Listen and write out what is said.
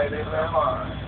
play their mind.